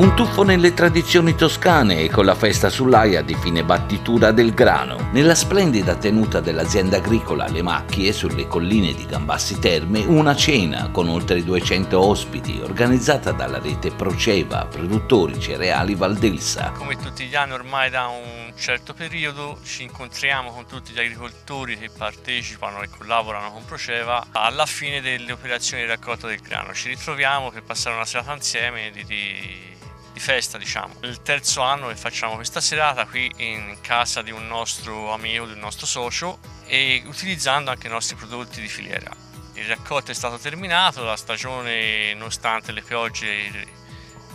Un tuffo nelle tradizioni toscane e con la festa sull'aia di fine battitura del grano. Nella splendida tenuta dell'azienda agricola Le Macchie, sulle colline di Gambassi Terme, una cena con oltre 200 ospiti, organizzata dalla rete Proceva, produttori cereali Valdelsa. Come tutti gli anni ormai da un certo periodo ci incontriamo con tutti gli agricoltori che partecipano e collaborano con Proceva alla fine delle operazioni di raccolta del grano. Ci ritroviamo per passare una serata insieme di, di di festa diciamo. Il terzo anno che facciamo questa serata qui in casa di un nostro amico, di un nostro socio e utilizzando anche i nostri prodotti di filiera. Il raccolto è stato terminato, la stagione nonostante le piogge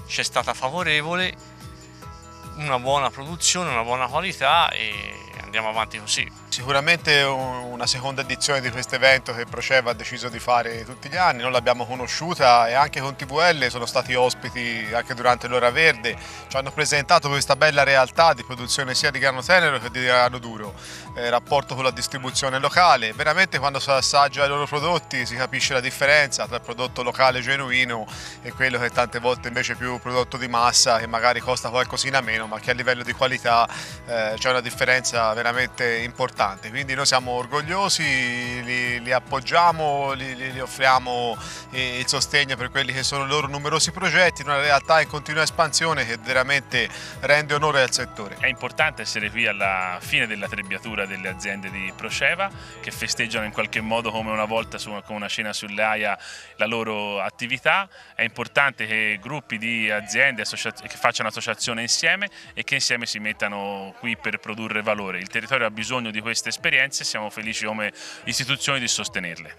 ci è stata favorevole, una buona produzione, una buona qualità e andiamo avanti così. Sicuramente una seconda edizione di questo evento che Proceva ha deciso di fare tutti gli anni, noi l'abbiamo conosciuta e anche con TVL sono stati ospiti anche durante l'ora verde, ci hanno presentato questa bella realtà di produzione sia di grano tenero che di grano duro, eh, rapporto con la distribuzione locale, veramente quando si assaggia i loro prodotti si capisce la differenza tra il prodotto locale genuino e quello che tante volte invece è più prodotto di massa che magari costa qualcosina meno ma che a livello di qualità eh, c'è una differenza veramente importante, quindi noi siamo orgogliosi, li, li appoggiamo, li, li, offriamo eh, il sostegno per quelli che sono i loro numerosi progetti, una realtà in continua espansione che veramente rende onore al settore. È importante essere qui alla fine della trebbiatura delle aziende di Proceva che festeggiano in qualche modo come una volta su, con una cena sull'AIA la loro attività, è importante che gruppi di aziende che facciano associazione insieme e che insieme si mettano qui per produrre valore. Il territorio ha bisogno di queste esperienze e siamo felici come istituzioni di sostenerle.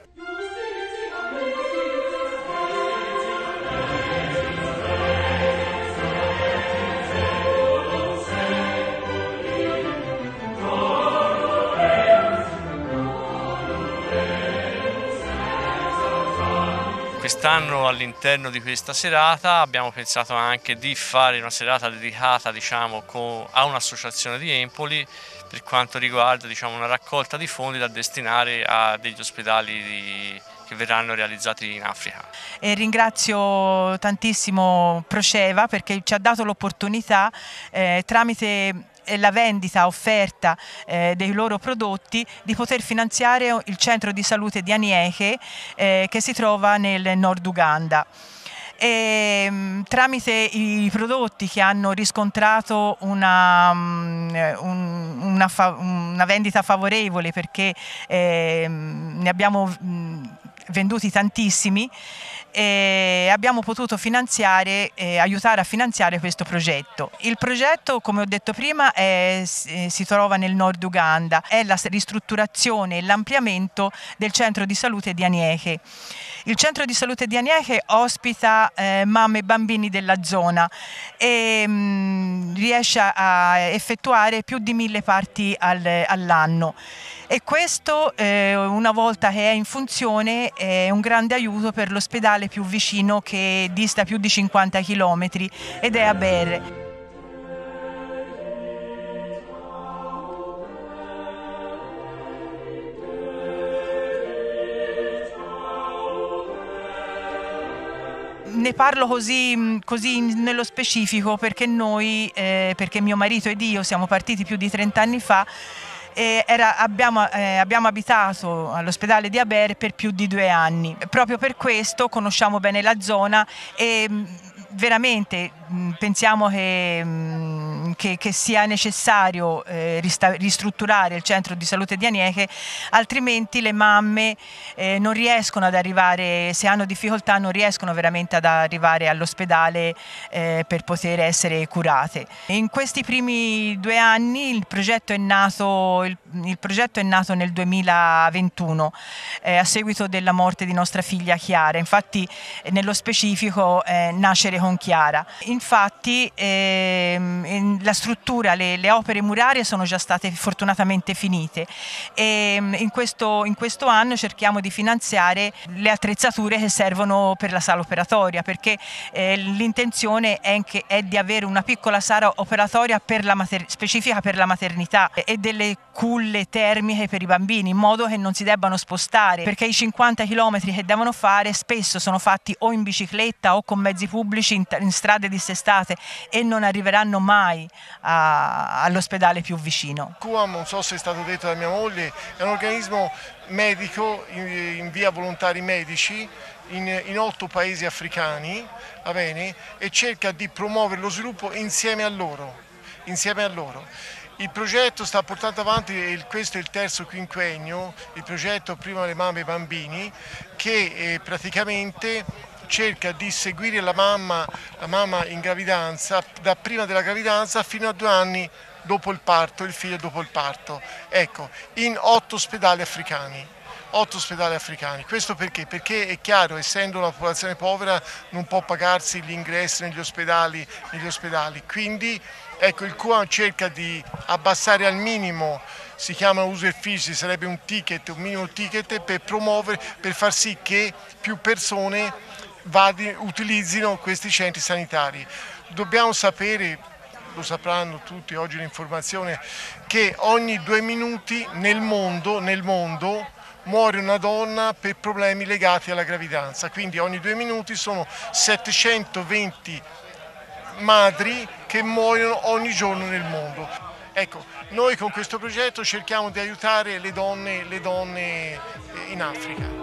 Quest'anno all'interno di questa serata abbiamo pensato anche di fare una serata dedicata diciamo, a un'associazione di Empoli per quanto riguarda diciamo, una raccolta di fondi da destinare a degli ospedali di, che verranno realizzati in Africa. E ringrazio tantissimo Proceva perché ci ha dato l'opportunità eh, tramite la vendita offerta eh, dei loro prodotti di poter finanziare il centro di salute di Anieke eh, che si trova nel nord Uganda. E, mm, tramite i prodotti che hanno riscontrato una, mm, una, una vendita favorevole perché eh, ne abbiamo mm, venduti tantissimi e abbiamo potuto finanziare, eh, aiutare a finanziare questo progetto. Il progetto, come ho detto prima, è, eh, si trova nel nord Uganda, è la ristrutturazione e l'ampliamento del centro di salute di Anieke. Il centro di salute di Anieke ospita eh, mamme e bambini della zona e mh, mm, riesce a effettuare più di mille parti al, all'anno e questo eh, una volta che è in funzione è un grande aiuto per l'ospedale più vicino che dista più di 50 km ed è a Berre. ne parlo così, così, nello specifico perché noi, eh, perché mio marito ed io siamo partiti più di 30 anni fa era, abbiamo, eh, abbiamo, abitato all'ospedale di Aber per più di due anni. Proprio per questo conosciamo bene la zona e veramente mh, pensiamo che, mh, che, che, sia necessario eh, ristrutturare il centro di salute di Anieche, altrimenti le mamme eh, non riescono ad arrivare, se hanno difficoltà non riescono veramente ad arrivare all'ospedale eh, per poter essere curate. In questi primi due anni il progetto è nato, il, il progetto è nato nel 2021 eh, a seguito della morte di nostra figlia Chiara, infatti nello specifico eh, nascere con Chiara. Infatti ehm, la struttura, le, le, opere murarie sono già state fortunatamente finite. E mm, in questo, in questo anno cerchiamo di finanziare le attrezzature che servono per la sala operatoria perché eh, l'intenzione è, è, di avere una piccola sala operatoria per specifica per la maternità e delle culle termiche per i bambini in modo che non si debbano spostare perché i 50 km che devono fare spesso sono fatti o in bicicletta o con mezzi pubblici in, in strade dissestate e non arriveranno mai all'ospedale più vicino. CUAM, non so se è stato detto da mia moglie, è un organismo medico, invia volontari medici in, in otto paesi africani bene, e cerca di promuovere lo sviluppo insieme a loro. Insieme a loro. Il progetto sta portando avanti, questo è il terzo quinquennio, il progetto Prima le mamme e i bambini, che eh, praticamente cerca di seguire la mamma, la mamma in gravidanza da prima della gravidanza fino a due anni dopo il parto, il figlio dopo il parto, ecco, in otto ospedali africani. Otto ospedali africani. Questo perché? Perché è chiaro, essendo una popolazione povera non può pagarsi l'ingresso negli negli ospedali. Quindi ecco, il QAM cerca di abbassare al minimo si chiama user fees, sarebbe un ticket, un minimo ticket per promuovere, per far sì che più persone vadi, utilizzino questi centri sanitari. Dobbiamo sapere, lo sapranno tutti oggi l'informazione, che ogni due minuti nel mondo, nel mondo muore una donna per problemi legati alla gravidanza, quindi ogni due minuti sono 720 madri che muoiono ogni giorno nel mondo. Ecco, noi con questo progetto cerchiamo di aiutare le donne, le donne in Africa.